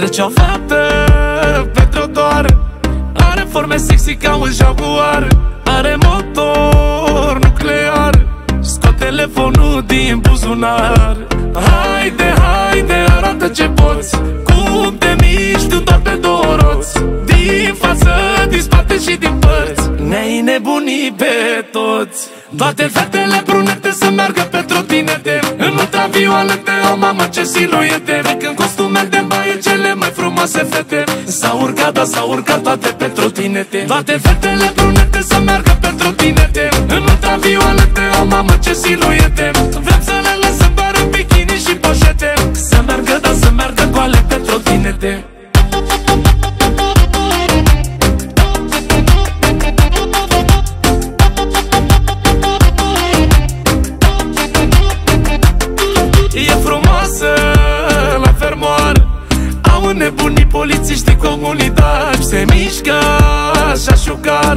Trece o fată pe trotuar Are forme sexy ca un jaguar. Are motor nuclear. Scot telefonul din buzunar. Haide, haide, arată ce poți. Cum te miști tu doar pe două roți Din față, din spate și din părți. Ne-ai nebunit pe toți. Toate fetele brunete să meargă pe trotinete În ultravioalete, o mamă ce siluete. Când costume de baie cele mai frumoase fete. S-au urcat, da s-au urcat toate pe trotinete. Toate fetele brunete să meargă pe trotinete. În ultravioalete, o mamă ce siluete. Vrem să le lăsăm doar în bikini și poșete. Să meargă, da să meargă goale pe trotinete comunitari Se mișcă așa șucar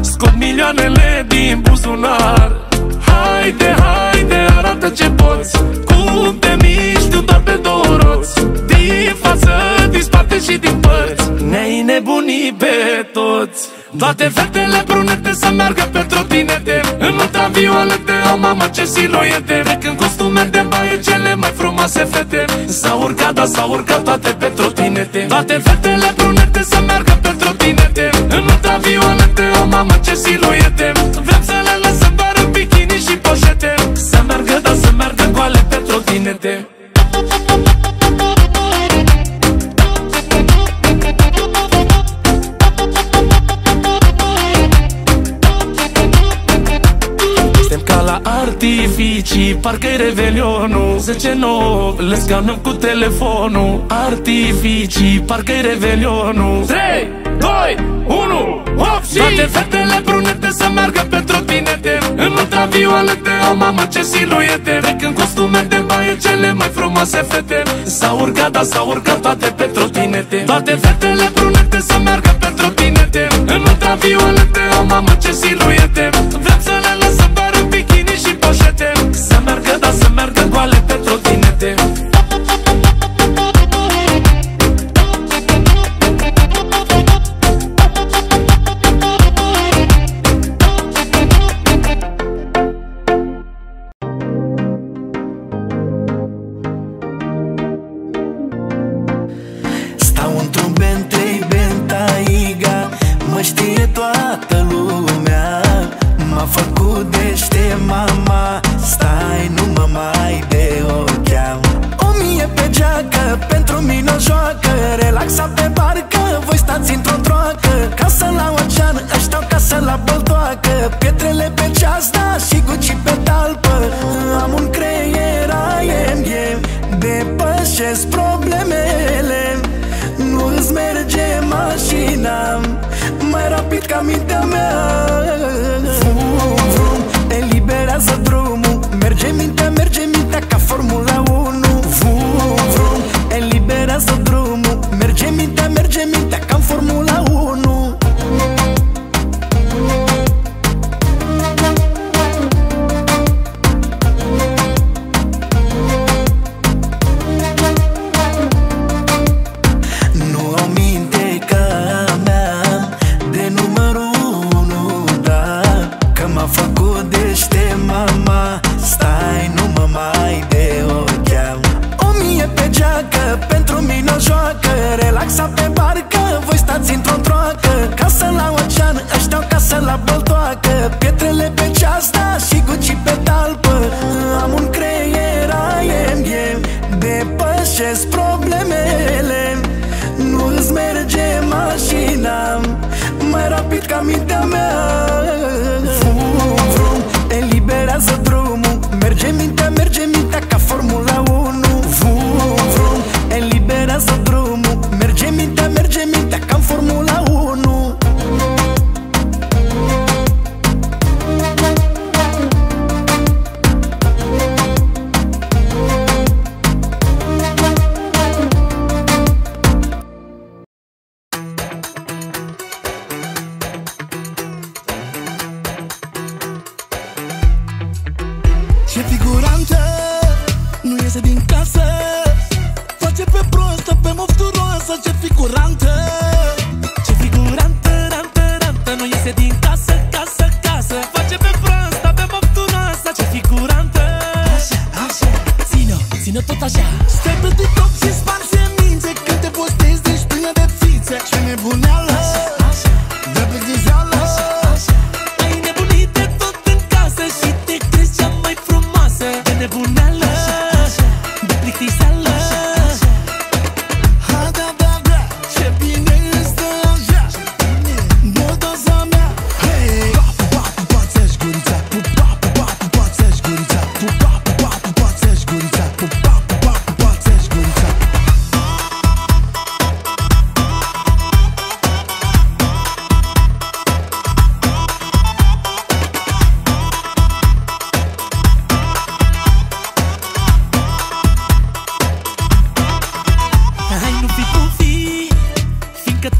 Scot milioanele din buzunar. Haide, haide, arată ce poți. Cum te miști tu doar pe două roți. Din față, din spate și din părți. Ne-ai nebunit pe toți. Toate fetele brunete să meargă pe trotinete. În ultravioalete, o mamă ce siluete. Când costume de baie cele mai frumoase fete. S-au urcat, da s-au urcat toate pe trotinete. Toate fetele brunete să meargă pe trotinete. În ultravioalete, o mamă ce siluete. Vrem să le lăsăm doar în bikini și poșete. Să meargă, da să meargă goale pe trotinete artificii, parcă-i revelionul. 10 nou, le scanăm cu telefonul. Artificii, parcă-i revelionul. 3, 2, 1, hop și Toate fetele brunete să meargă pe trotinete În ultravioalete, o mamă ce siluete. Când costume de baie cele mai frumoase fete. S-au urcat, da s-au urcat toate pe trotinete Toate fetele brunete să meargă pe trotinete În ultravioalete, o mamă ce siluete. Vrem să meargă, da să meargă goale pe trotinete O mie pe geacă, pentru mine o joacă. Relaxa pe barcă, voi stați într-o troacă. Casă la ocean, ăștia o casă la băltoacă Pietrele pe ceas, da, și Gucci pe talpă. Am un creier AMG Depășesc problemele. Nu îți merge mașina Mai rapid ca mintea mea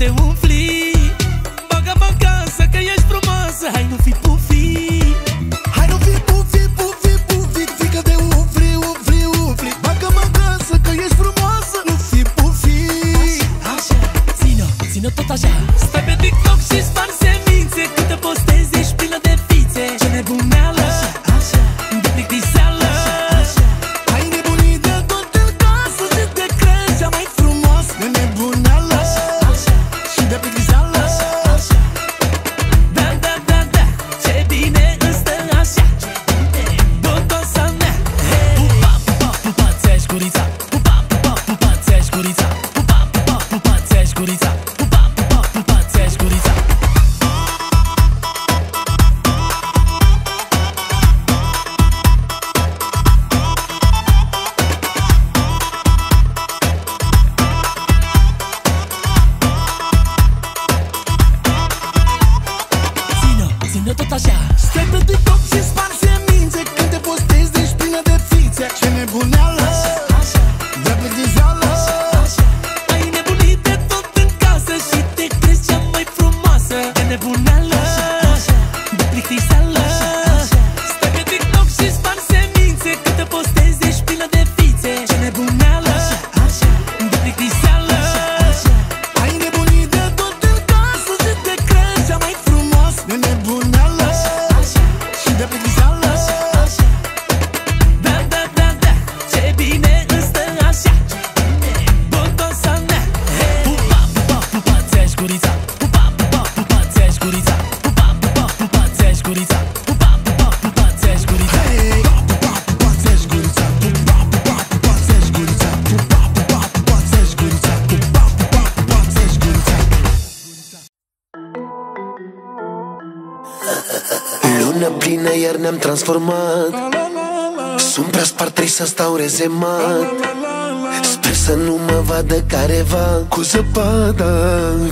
te lună plină, iar ne-am transformat. Sunt prea spart, trebuie să stau rezemat. Sper să nu mă vadă careva. Cu zăpada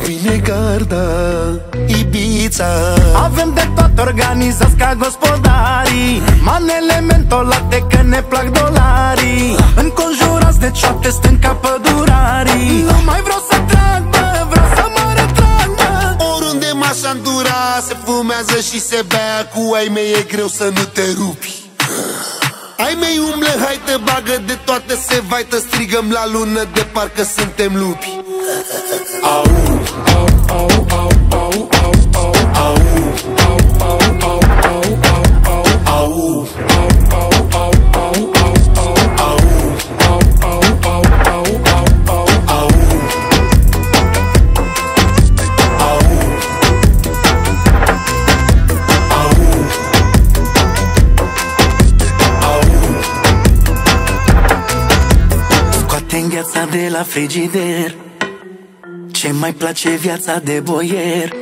vine garda Ibița Avem de tot organizați ca gospodarii. Manele mentolate că ne plac dolarii. Înconjurați de cioapte stând ca pădurarii. Nu mai vreau să trag bani aș îndura Se fumează și se bea. Cu ai mei e greu să nu te rupi. Ai mei umble, hai te bagă de toate Se vaită, strigăm la lună De parcă suntem lupi. Au, au, au, au. frigider. Ce mai place viața de boier?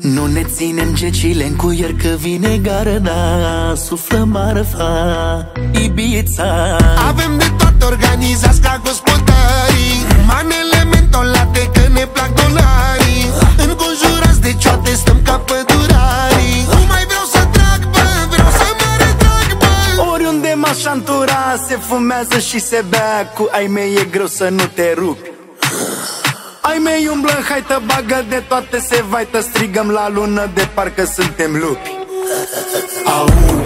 Nu ne ținem gecile în cuier Că vine garda, suflă marfa, ibița Avem de tot organizați ca gospodarii Manele mentolate că ne plac dolarii Înconjurați de cioate stăm ca păduri șantura se fumează și se bea. Cu ai mei e greu să nu te rupi Ai mei umblă hai haită, bagă de toate se vaită. Strigăm la lună de parcă suntem lupi. Auzi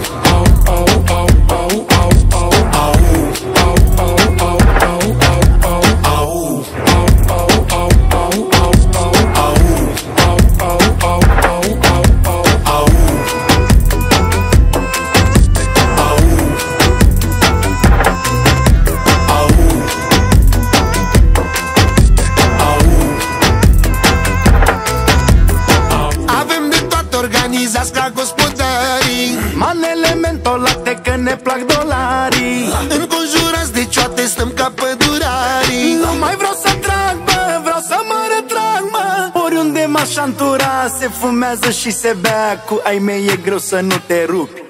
fumează și se bea Cu ai mei e greu să nu te rupi.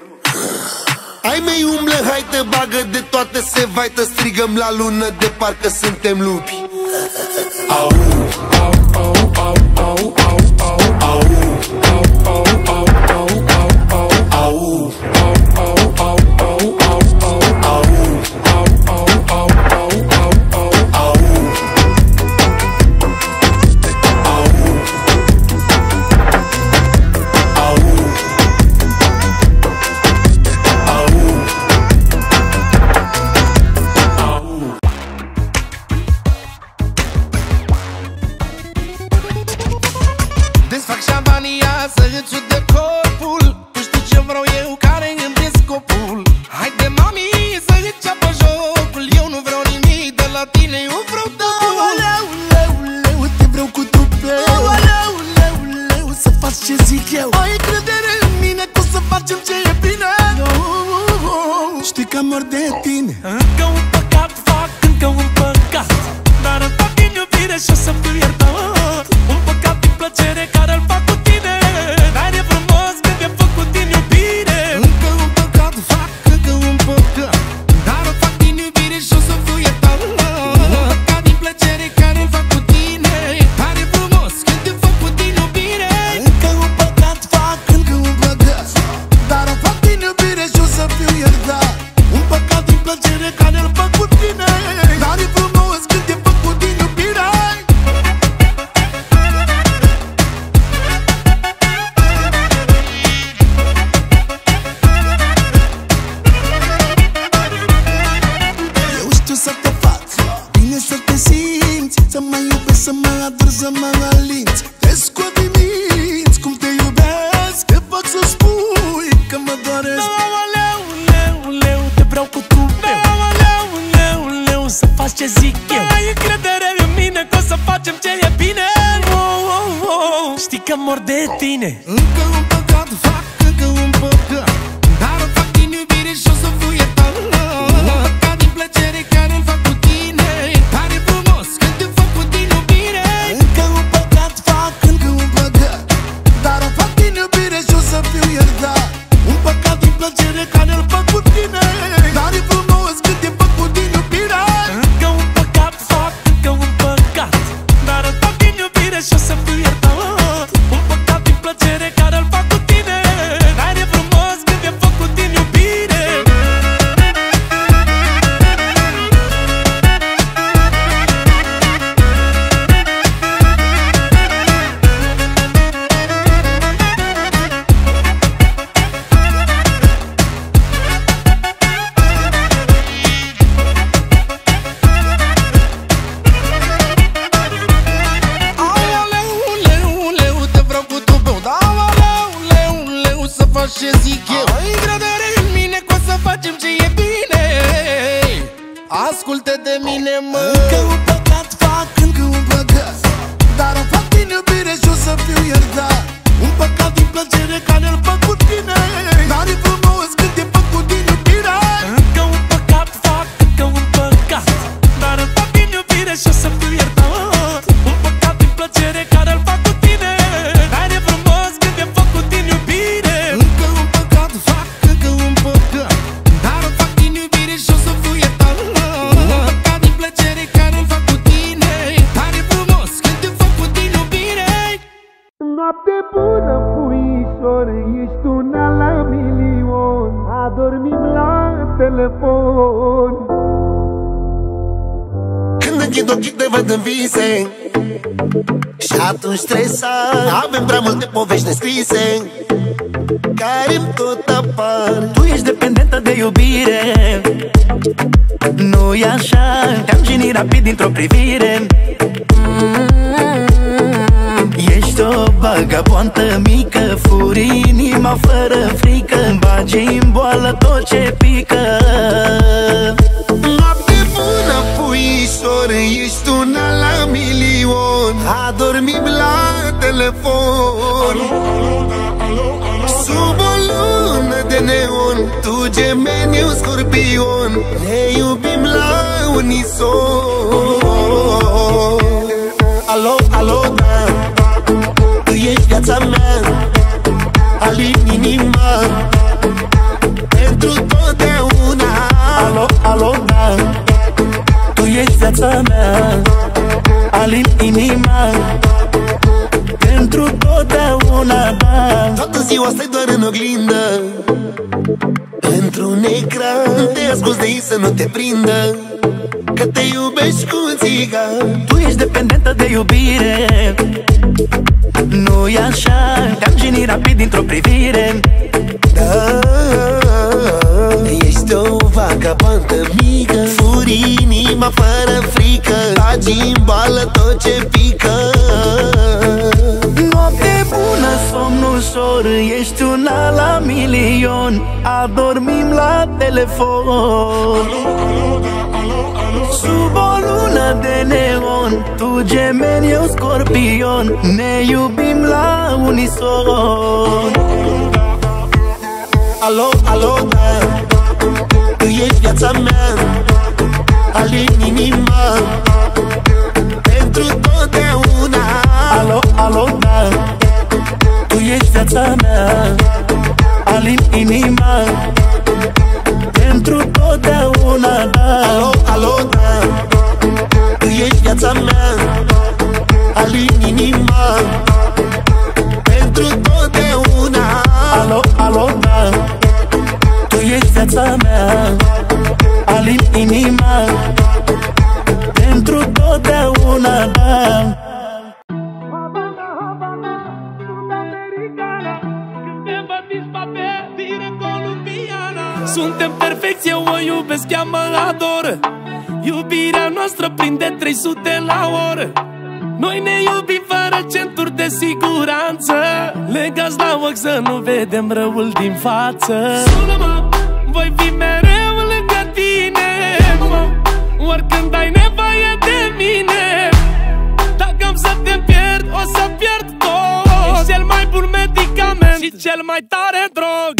Ai mei umblă, hai te bagă de toate se vaită Strigăm la lună de parcă suntem lupi. Au, au, au, au, au, au atunci stresa Avem prea multe povești nescrise care îmi tot apar. Tu ești dependentă de iubire. Nu-i așa. Te-am genit rapid dintr-o privire. Mm-hmm. Ești o vagabontă mică Furi inima fără frică. Îmi bagi în boală tot scorpion Ne iubim la unison. Alo, alo, da Tu ești viața mea Alin inima. Pentru totdeauna. Alo, alo, da Tu ești viața mea Alin inima. Pentru totdeauna, da. Toată ziua stai doar în oglindă ecran Te asculti de ei să nu te prindă Că te iubești cu țiga Tu ești dependentă de iubire. Nu e așa Te-am genit rapid dintr-o privire. Da Ești o vagabandă mică. Furi inima fără frică Bagi în bală tot ce pică Adormim la telefon. Sub o lună de neon Tu gemeni, eu scorpion Ne iubim la unison. Alo, alo, da Tu ești viața mea Alin inima. Pentru totdeauna. Alo, alo, da Tu ești viața mea Alin inima. Pentru totdeauna, da. Alo, alo, da. Tu ești viața mea Alin inima. Pentru totdeauna. Alo, alo, da. Tu ești viața mea Alin inima. Pentru totdeauna, da Suntem perfecți, eu o iubesc, ea mă adoră. Iubirea noastră prinde 300 la oră. Noi ne iubim fără centuri de siguranță. Legați la ochi să nu vedem răul din față. Sună-mă, voi fi mereu lângă tine. Mă, Oricând ai nevoie de mine. Dacă am să te pierd, o să pierd tot. Ești cel mai bun medicament și cel mai tare drog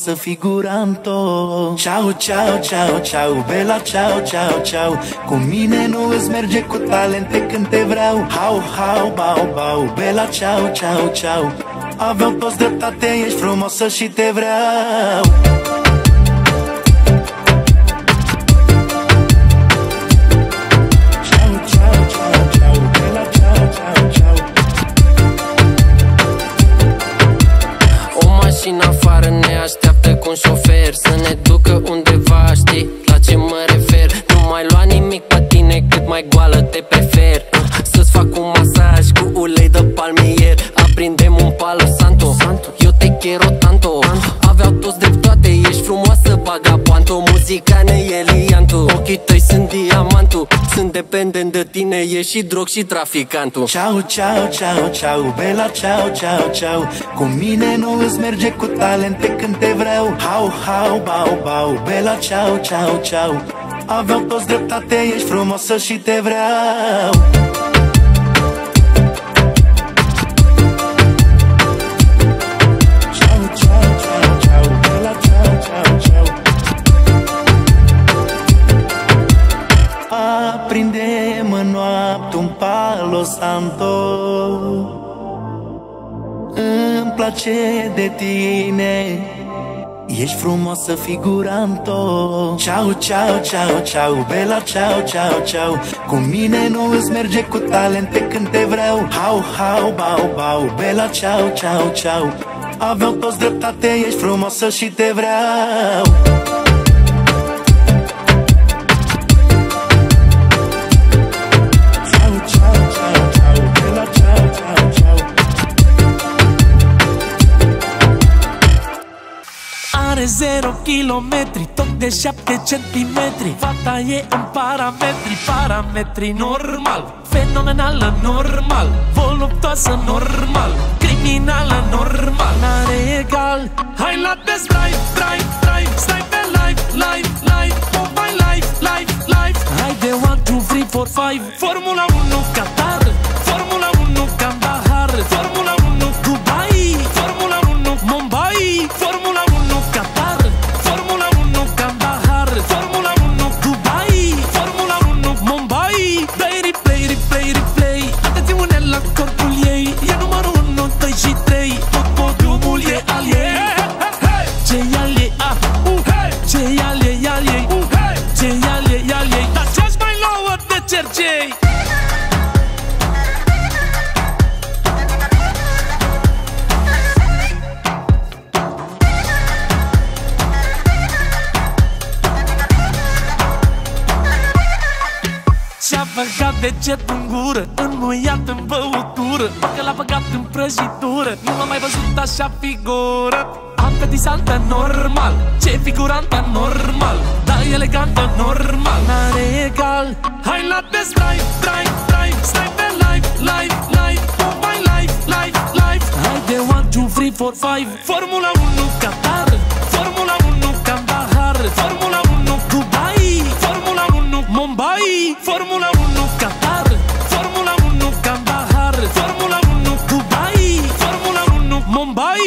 Ești frumoasă figuranto Ciao, ciao, ciao, ciao Bela, ciao, ciao, ciao Cu mine nu îți merge cu talente când te vreau. Hau, hau, bau, bau Bela, ciao, ciao, ciao Aveau toți dreptate, ești frumoasă și te vreau dependent de tine, ești și drog și traficantul. Ciao, ciao, ciao, ciao, bela, ciao, ciao, ciao Cu mine nu îți merge cu talente când te vreau. Hau, hau, bau, bau, bela, ciao, ciao, ciao Aveau toți dreptate, ești frumoasă și te vreau palo santo. Îmi place de tine. Ești frumoasă figuranto Ciao, ciao, ciao, ciao Bela, ciao, ciao, ciao Cu mine nu îți merge cu talente când te vreau. Hau, hau, bau, bau Bela, ciao, ciao, ciao Aveau toți dreptate, ești frumoasă și te vreau 0 kilometri, tot de 7 centimetri. Fata e în parametri, parametri normal. Fenomenală normal, voluptoasă normal. Criminală normal, n-are egal. Hai la test drive, drive, drive. Stai pe live, live, live. Oh my life, life, life Haide 1, 2, 3, 4, 5 Formula 1 Qatar. Formula 1 Kandahar. Formula 1 deget în gură Înmuiat în băutură. Parcă l-a băgat în prăjitură Nu am mai văzut așa figură. Apetisantă normal Ce figurantă normal Da elegantă normal. N-are egal. Hai la test drive, drive, drive Stai pe live, live, live Oh my life, life, life Haide 1, 2, 3, 4, 5 Formula 1 Qatar. Formula 1 Kandahar. Formula 1 Dubai. Formula 1 Mumbai. Formula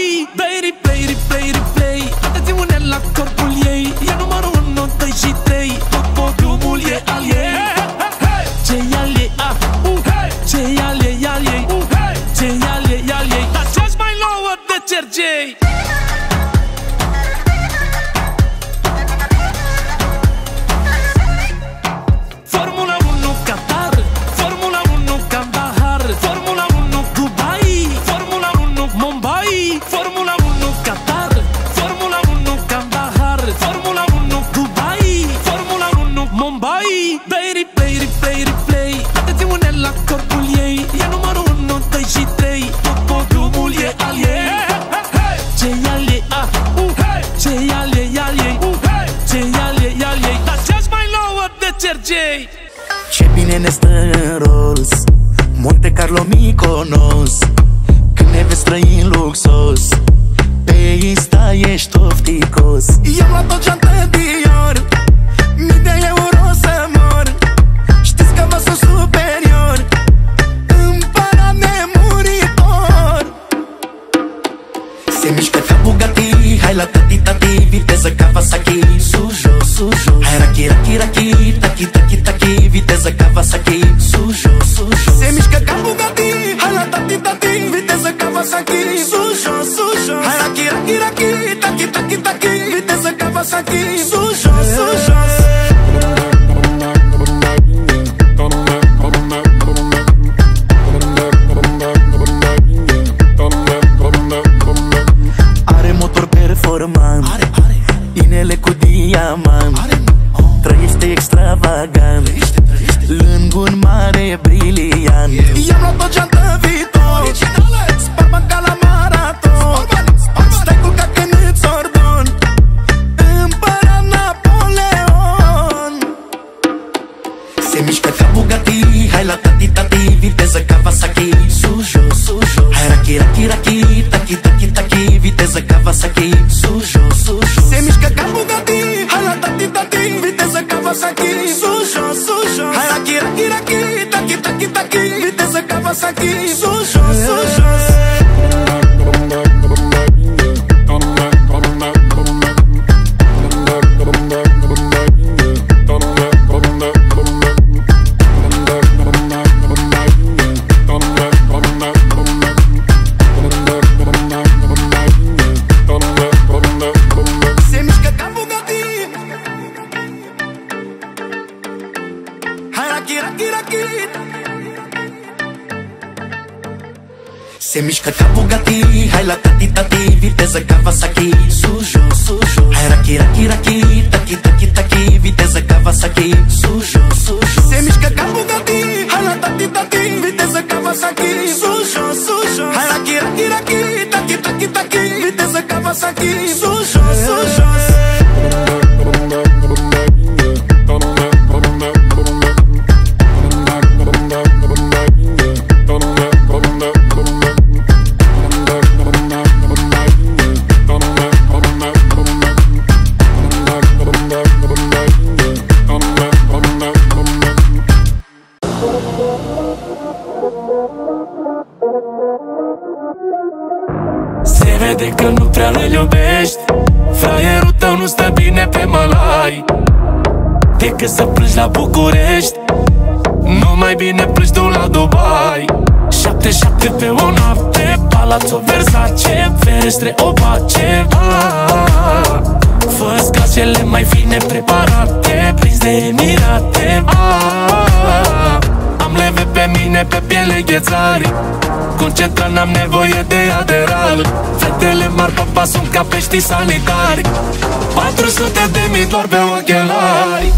Mumbai Play, replay, replay, replay. Atențiune la corpul ei. E numărul 1, 2 și 3 Ce bine mai fine preparate Prins de Emirate ah, Am leve pe mine pe piele ghețari Concentrat n-am nevoie de aderal Fetele mari papa sunt ca pești sanitari. 400 de mii doar pe ochelari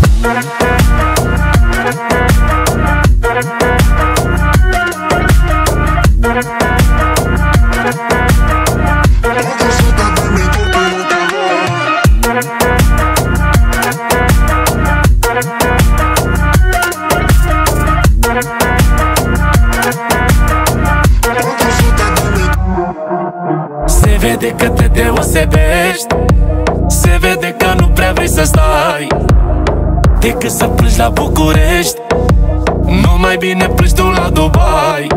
Se vede că te deosebești. Se vede că nu prea vrei să stai Decât să plângi la București. Nu mai bine plângi tu la Dubai.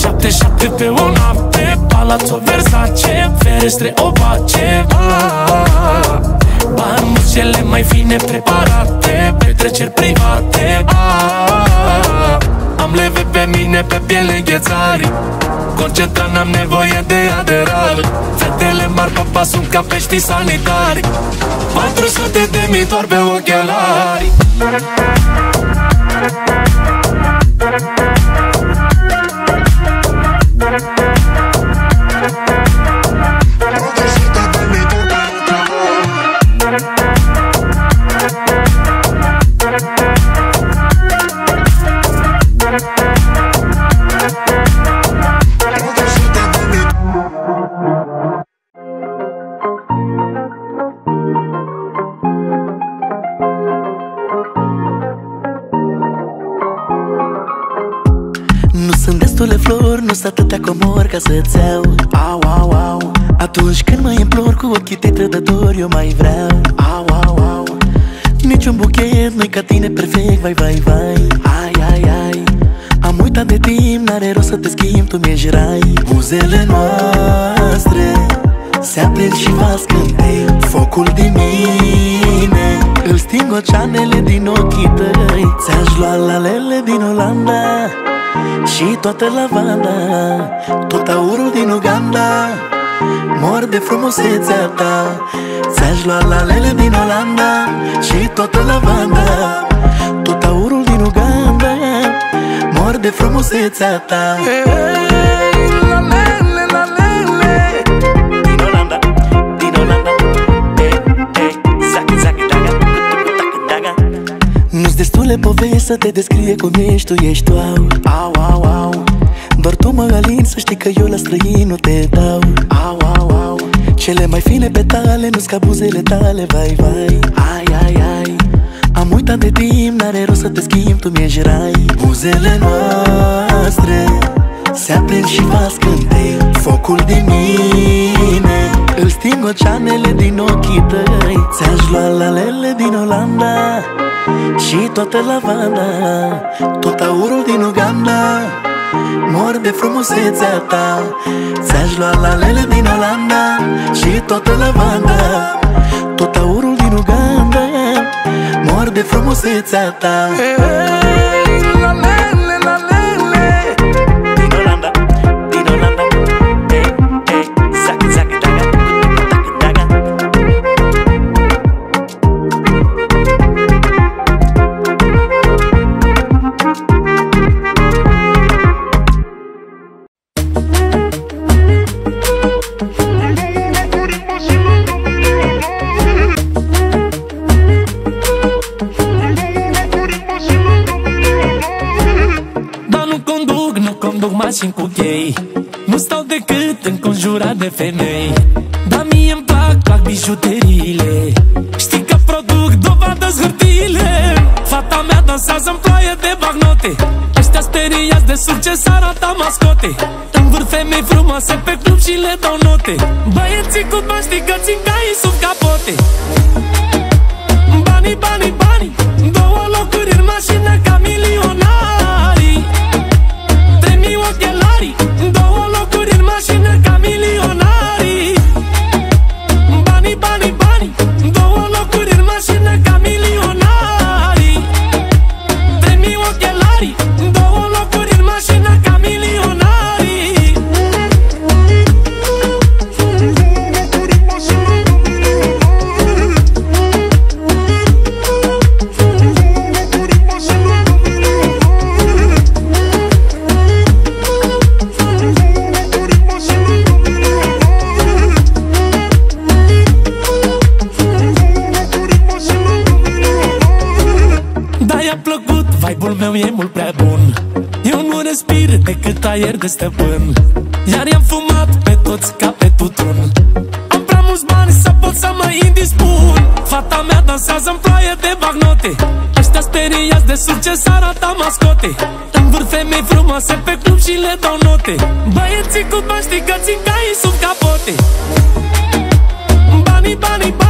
Șapte, șapte pe o noapte Palazzo Versace Ferestre opace ah, Bani mulți, cele mai fine preparate Petreceri private ah, Am leve pe mine pe piele ghețari Concentrat n-am nevoie de aderal Fetele mari papa sunt ca pești sanitari. 400 de mii doar pe ochelari flori, nu sunt atâtea comori ca să-ți iau. Au, au, au. Atunci când mă implor cu ochii tăi trădători Eu mai vreau. Au, au, au. Niciun buchet nu-i ca tine perfect, vai, vai, vai. Ai, ai, ai. Am uitat de timp, n-are rost să te schimb, tu mi-ești rai. Buzele noastre se aprind și fac scântei Focul din mine Îl sting oceanele din ochii tăi. Ți-aș lua lalele din Olanda Și toată lavanda Tot aurul din Uganda. Mor de frumusețea ta Ți-aș lua lalele din Olanda. Și toată lavanda Tot aurul din Uganda. Mor de frumusețea ta. Hey, la Nu-ți destule povesti să te descrie cum ești, tu ești au. Au, au, au. Doar tu mă alin să știi că eu la străin nu te dau. Au, au, au. Cele mai fine petale nu ca buzele tale, vai, vai. Ai, ai, ai. Am uitat de timp, n-are rost să te schimb, tu mi-ești rai. Buzele noastre se aprind și fac scântei Focul din mine Îl sting oceanele din ochii tăi. Ți-aș lua lalele din Olanda Și toată lavanda Tot aurul din Uganda. Mor de frumusețea ta Ți-aș lua lalele din Olanda. Și toată lavanda Tot aurul din Uganda. Mor de frumusețea ta. Hey, la conduc mașini cu chei Nu stau decât înconjurat de femei. Dar mie îmi plac, plac bijuteriile Știi că produc dovadă hârtiile Fata mea dansează în ploaie de bagnote. Ăștia speriați de succes arată mascote. În vârf femei frumoase pe club și le dau note. Băieții cu bani știi că țin caii sub capote. Banii, banii, decât aer de stăpân. Iar i-am fumat pe toți ca pe tutun. Am prea mulți bani să pot să mă indispun. Fata mea dansează în ploaie de bagnote. Ăștia speriați de succes arată mascote. În vârf femei frumoase pe club și le dau note. Băieții cu bani știi că țin caii sub capote. Banii, banii, banii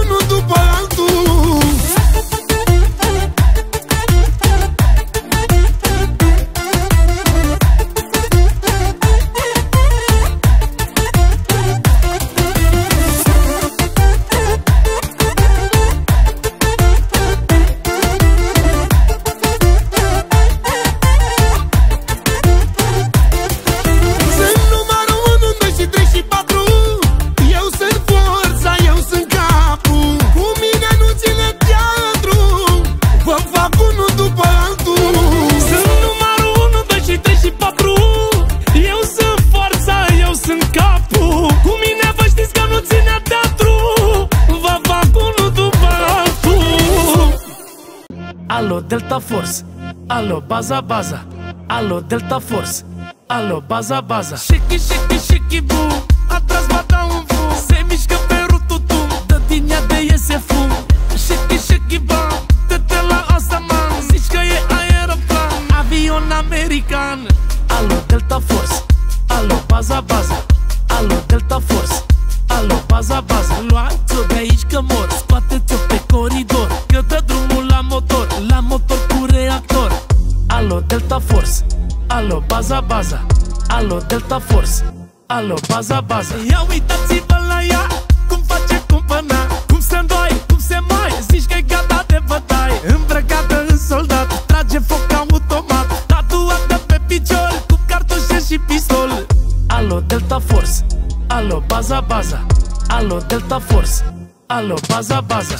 unul după altul. baza baza. Alô Delta Force. Alô baza baza. Chique, chique, chique, boo. baza, baza. Alo, Delta Force. Alo, baza, baza. Ia uitați-vă la ea. Cum face cumpăna? Cum se îndoi, cum se mai? Zici că-i gata de bătaie. Îmbrăcată în soldat. Trage foc automat. Tatuată pe picior Cu cartușe și pistol. Alo, Delta Force. Alo, baza, baza. Alo, Delta Force. Alo, baza, baza.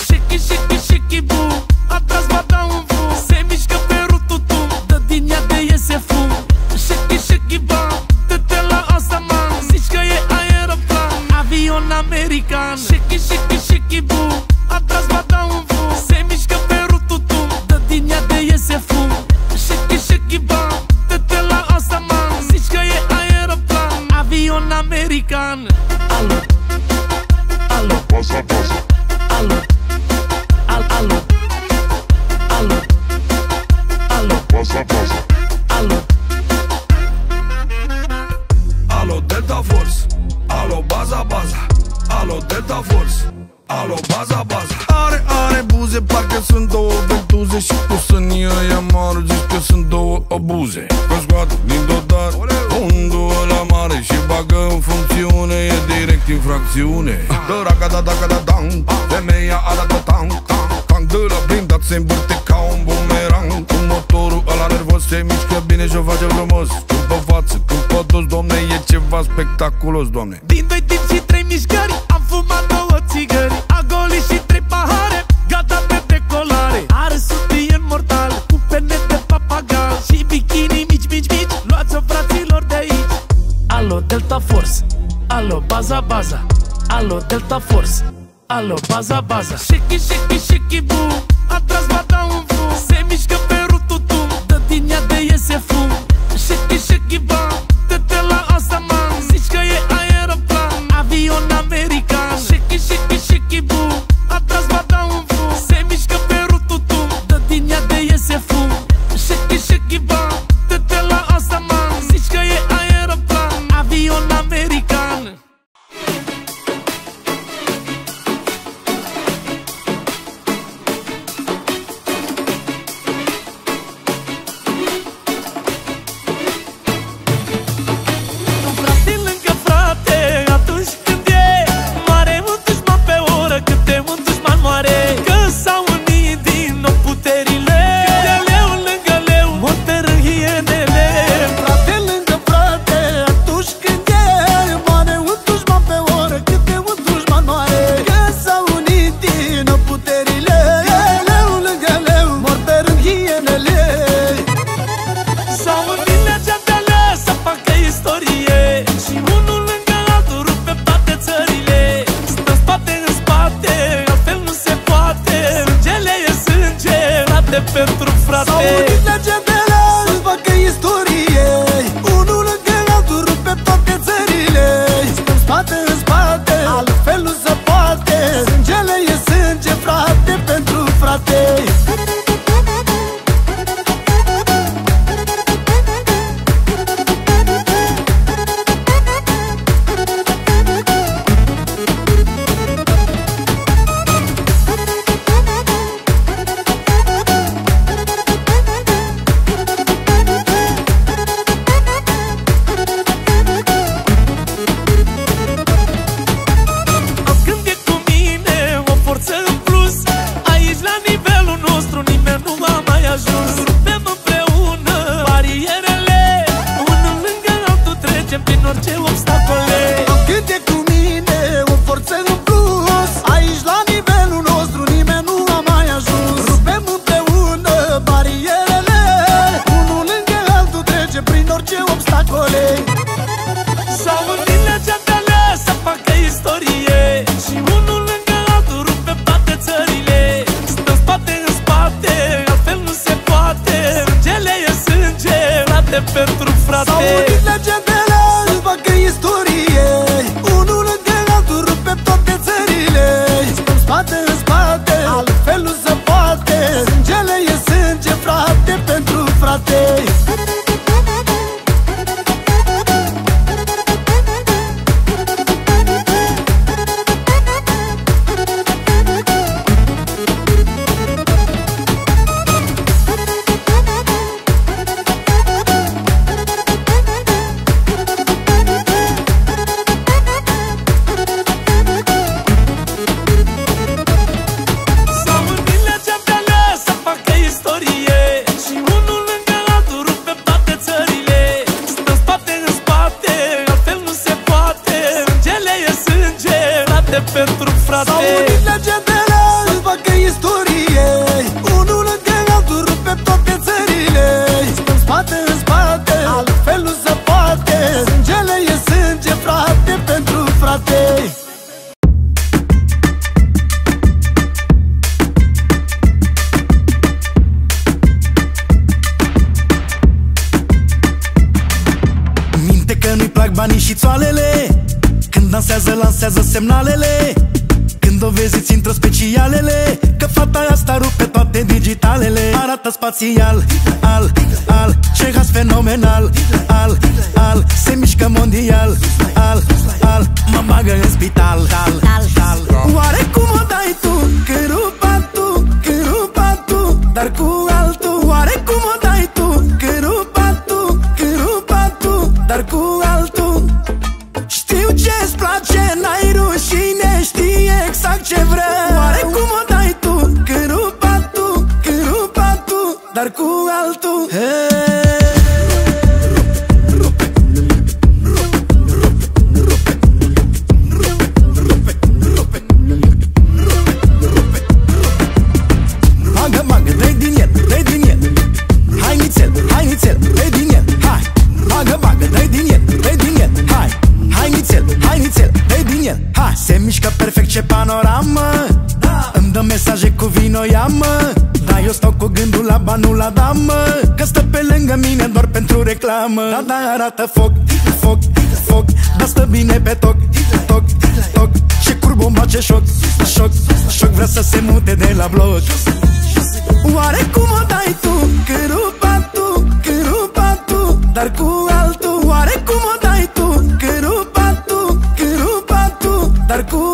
noia, mă. Da, eu stau cu gândul la banul la damă Că stă pe lângă mine doar pentru reclamă. Da, da, arată foc, foc, foc Da, stă bine pe toc, toc, toc. Și curbul îmi face șoc, șoc, șoc Vrea să se mute de la bloc Oare cum o dai tu, cârupa tu, cârupa tu Dar cu altul, oare cum o dai tu, cârupa tu, cârupa tu Dar cu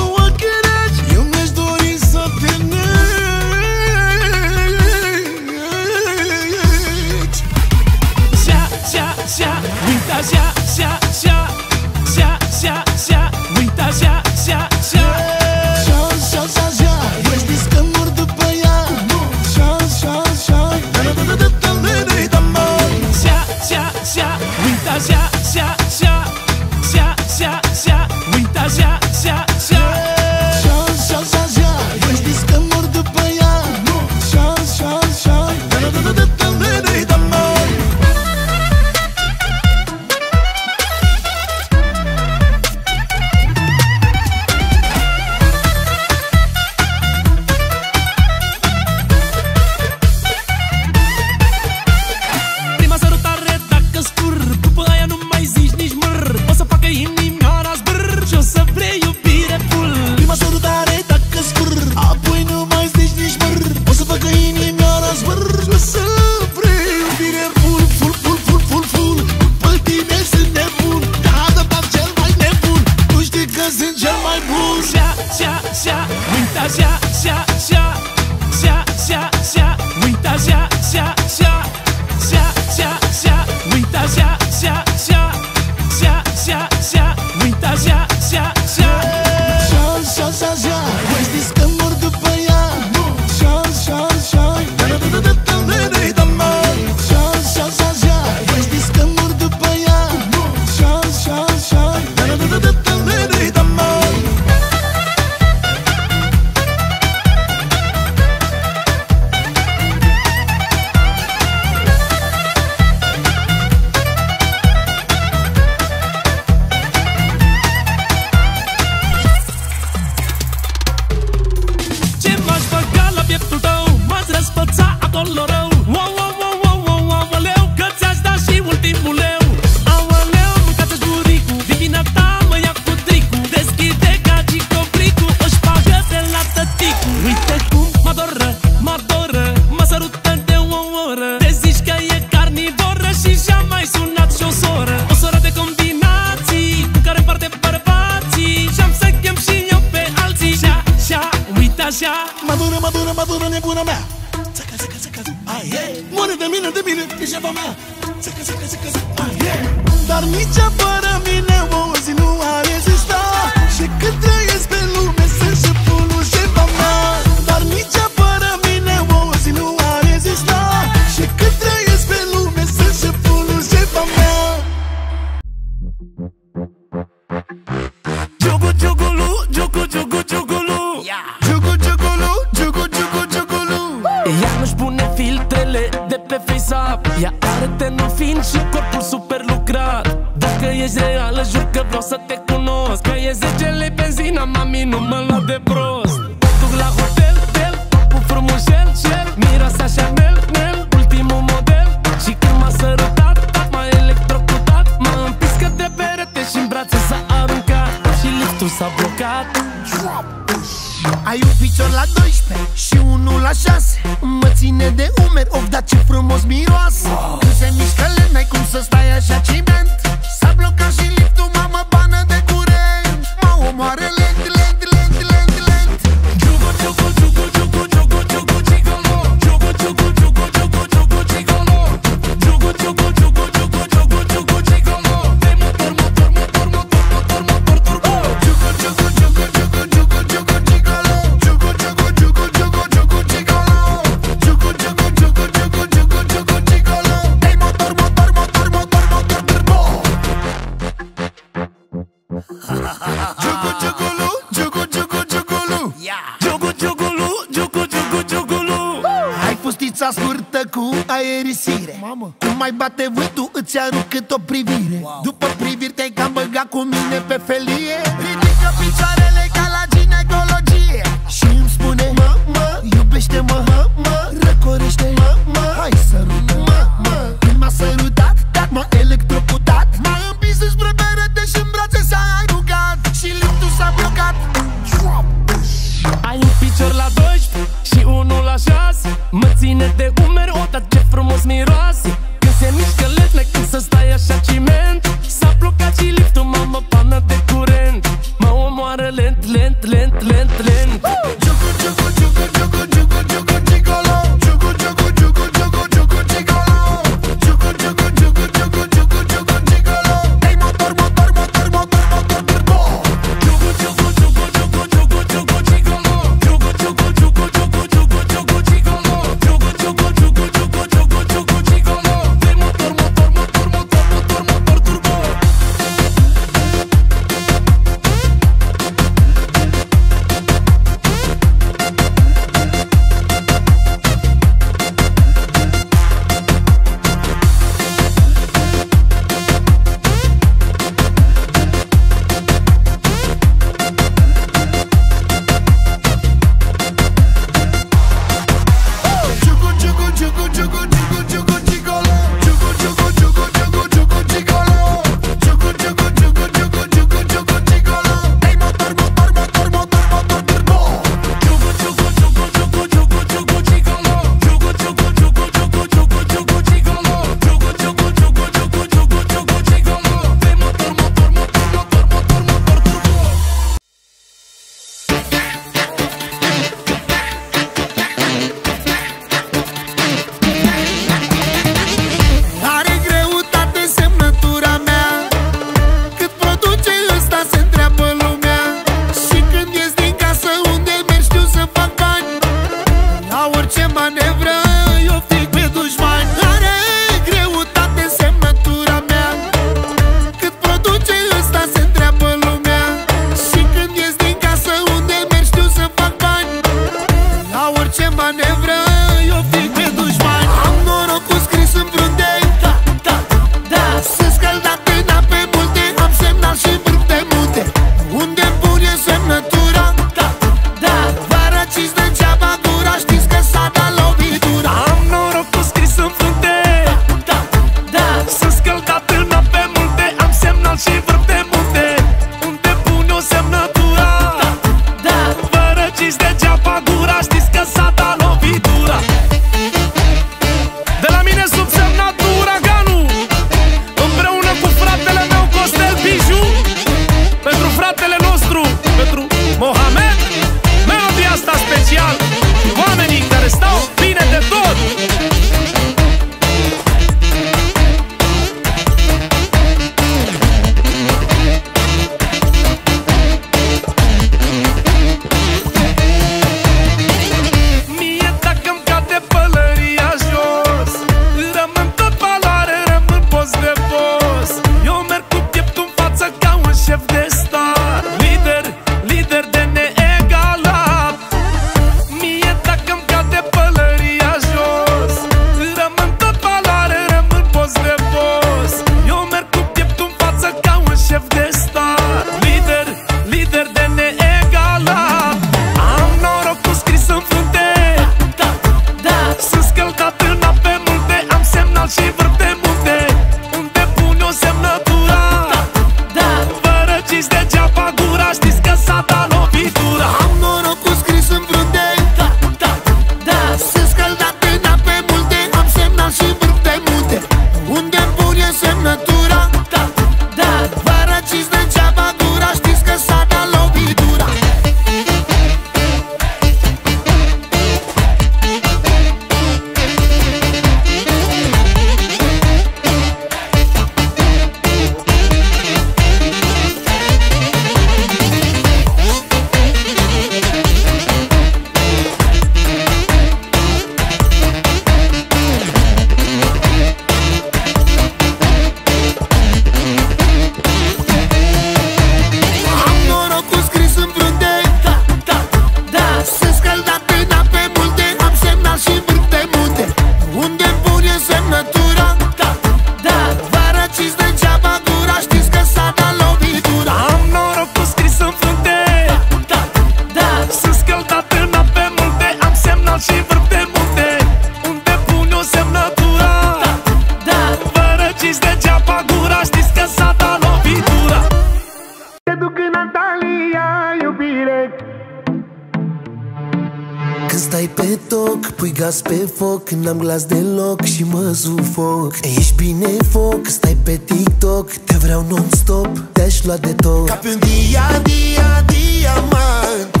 Pui gaz pe foc când am glas deloc și mă sufoc. Ești bine foc, stai pe TikTok Te vreau non-stop, te-aș lua de tot. Ca pe un dia, dia, diamant.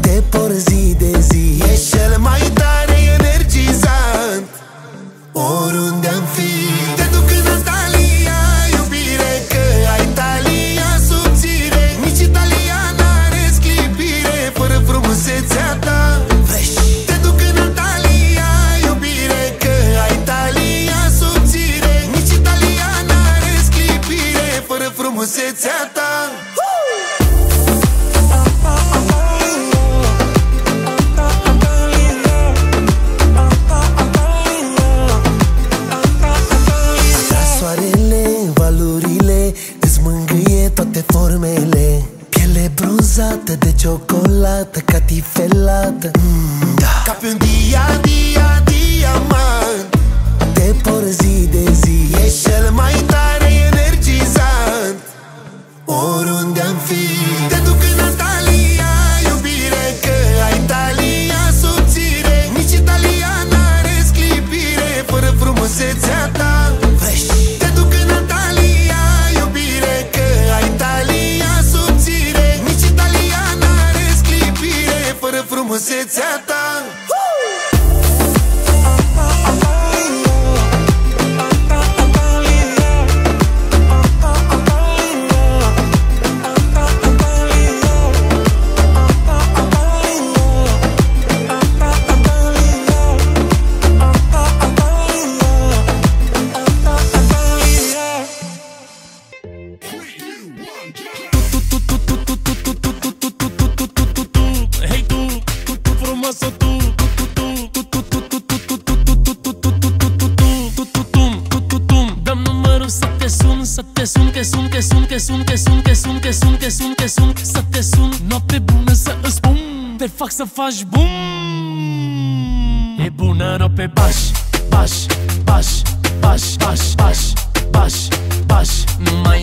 Te por zi de zi. Ești cel mai tare energizant. Oriunde am fi Captain. Captain să te sun, să te sun, te sun, te sun, te sun, te sun, te sun, te sun, te sun, te sun Să te sun, noapte bună să îți spun Te fac să faci bum E bună rău pe baș, baș, baș, baș, baș, baș, baș, baș Nu mai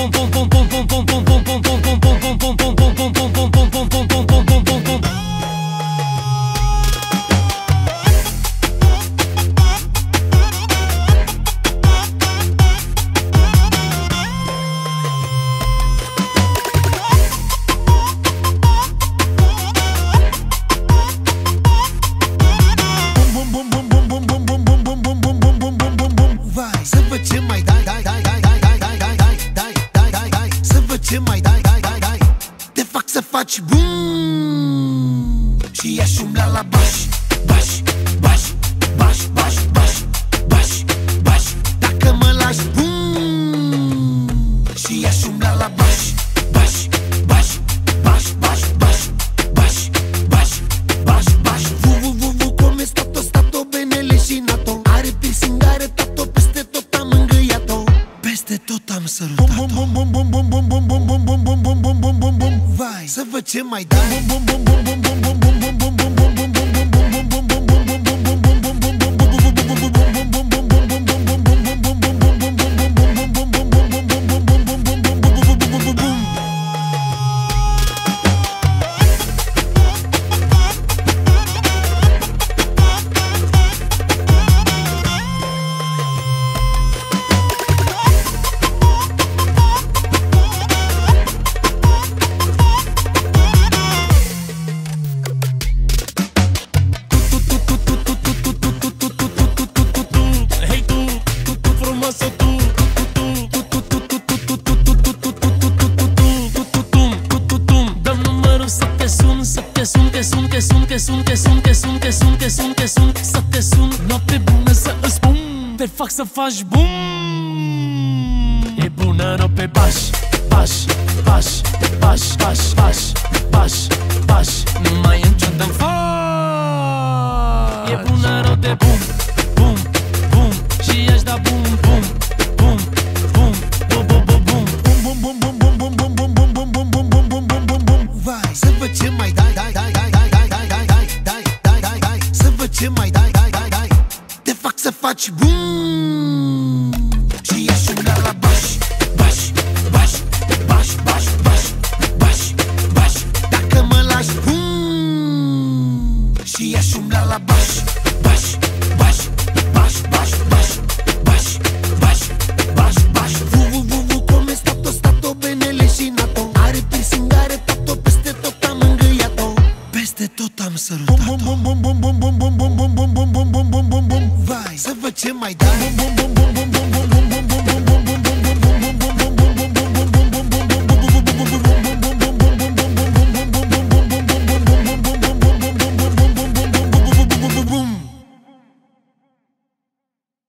să faci bum